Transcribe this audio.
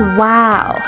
Wow!